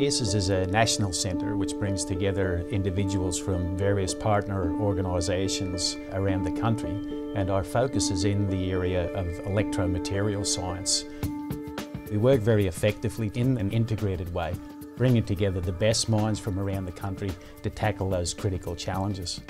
ACES is a national centre which brings together individuals from various partner organisations around the country and our focus is in the area of electromaterial science. We work very effectively in an integrated way, bringing together the best minds from around the country to tackle those critical challenges.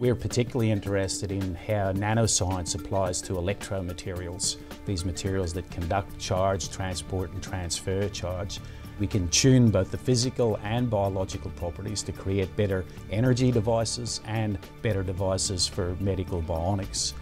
We're particularly interested in how nanoscience applies to electromaterials, these materials that conduct charge, transport and transfer charge we can tune both the physical and biological properties to create better energy devices and better devices for medical bionics.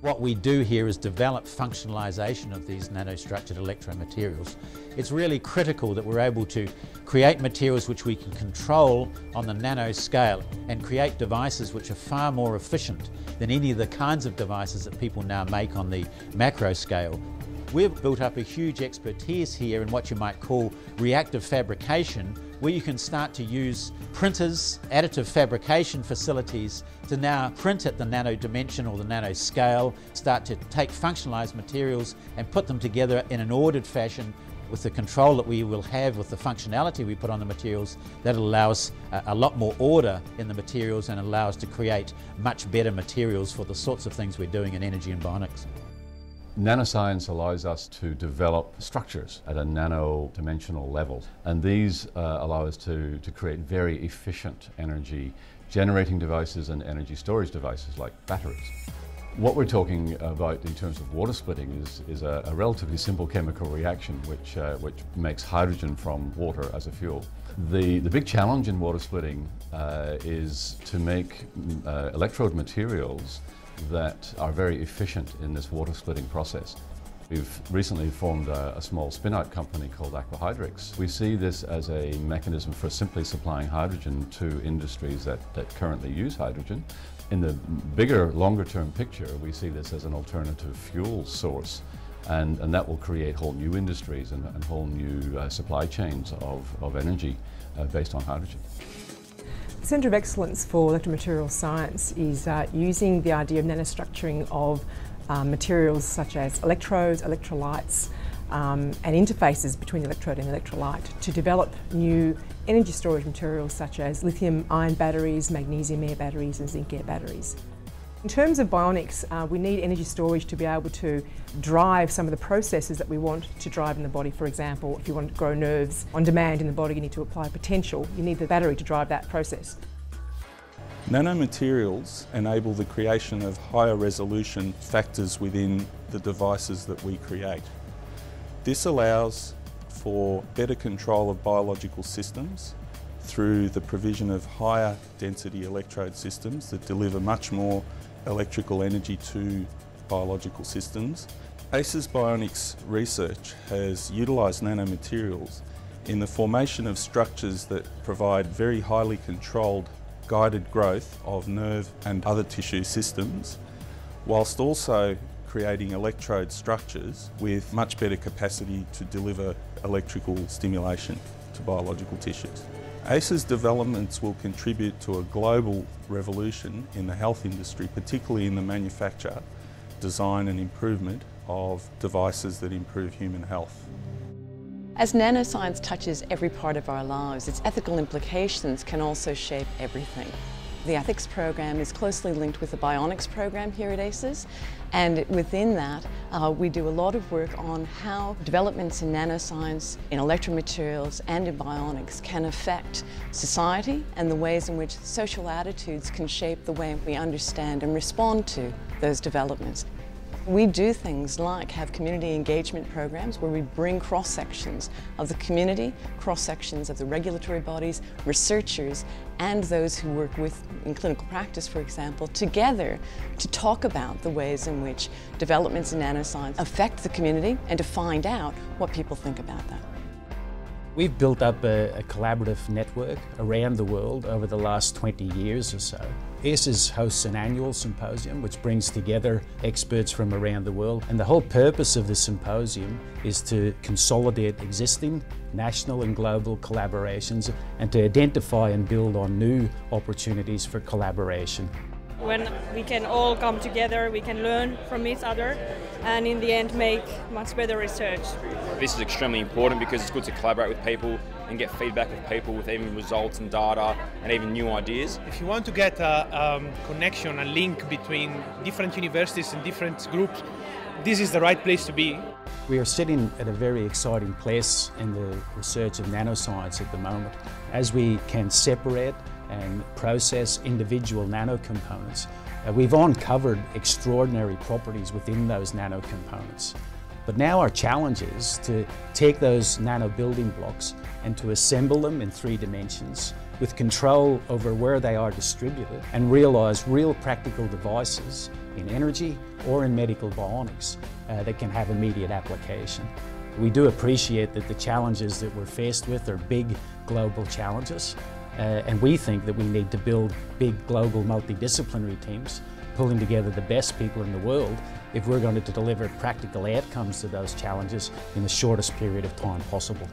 What we do here is develop functionalization of these nanostructured electromaterials. It's really critical that we're able to create materials which we can control on the nano scale and create devices which are far more efficient than any of the kinds of devices that people now make on the macro scale. We've built up a huge expertise here in what you might call reactive fabrication, where you can start to use printers, additive fabrication facilities to now print at the nano dimension or the nano scale, start to take functionalized materials and put them together in an ordered fashion with the control that we will have with the functionality we put on the materials, that allows a, lot more order in the materials and allows to create much better materials for the sorts of things we're doing in energy and bionics. Nanoscience allows us to develop structures at a nano-dimensional level and these uh, allow us to, to create very efficient energy generating devices and energy storage devices like batteries. What we're talking about in terms of water splitting is, is a, a relatively simple chemical reaction which, uh, which makes hydrogen from water as a fuel. The, the big challenge in water splitting uh, is to make uh, electrode materials that are very efficient in this water splitting process. We've recently formed a, a small spin-out company called AquaHydrex. We see this as a mechanism for simply supplying hydrogen to industries that, that currently use hydrogen. In the bigger, longer-term picture, we see this as an alternative fuel source and, and that will create whole new industries and, and whole new uh, supply chains of, of energy uh, based on hydrogen. Centre of Excellence for Electromaterial Science is uh, using the idea of nanostructuring of um, materials such as electrodes, electrolytes, um, and interfaces between the electrode and the electrolyte to develop new energy storage materials such as lithium ion batteries, magnesium air batteries and zinc air batteries. In terms of bionics, uh, we need energy storage to be able to drive some of the processes that we want to drive in the body. For example, if you want to grow nerves on demand in the body, you need to apply potential. You need the battery to drive that process. Nanomaterials enable the creation of higher resolution factors within the devices that we create. This allows for better control of biological systems through the provision of higher density electrode systems that deliver much more electrical energy to biological systems. ACES Bionics research has utilised nanomaterials in the formation of structures that provide very highly controlled guided growth of nerve and other tissue systems, whilst also creating electrode structures with much better capacity to deliver electrical stimulation to biological tissues. ACES developments will contribute to a global revolution in the health industry, particularly in the manufacture, design and improvement of devices that improve human health. As nanoscience touches every part of our lives, its ethical implications can also shape everything. The ethics program is closely linked with the bionics program here at ACES and within that uh, we do a lot of work on how developments in nanoscience, in electromaterials and in bionics can affect society and the ways in which social attitudes can shape the way we understand and respond to those developments. We do things like have community engagement programs where we bring cross-sections of the community, cross-sections of the regulatory bodies, researchers and those who work with in clinical practice, for example, together to talk about the ways in which developments in nanoscience affect the community and to find out what people think about that. We've built up a, a, collaborative network around the world over the last 20 years or so. ACES hosts an annual symposium which brings together experts from around the world and the whole purpose of the symposium is to consolidate existing national and global collaborations and to identify and build on new opportunities for collaboration. When we can all come together, we can learn from each other, and in the end make much better research. This is extremely important because it's good to collaborate with people and get feedback of people with even results and data and even new ideas. If you want to get a um, connection, a link between different universities and different groups, this is the right place to be. We are sitting at a very exciting place in the research of nanoscience at the moment. As we can separate and process individual nanocomponents, uh, we've uncovered extraordinary properties within those nanocomponents. But now our challenge is to take those nano building blocks and to assemble them in three dimensions with control over where they are distributed and realise real practical devices in energy or in medical bionics uh, that can have immediate application. We do appreciate that the challenges that we're faced with are big global challenges uh, and we think that we need to build big global multidisciplinary teams pulling together the best people in the world if we're going to deliver practical outcomes to those challenges in the shortest period of time possible.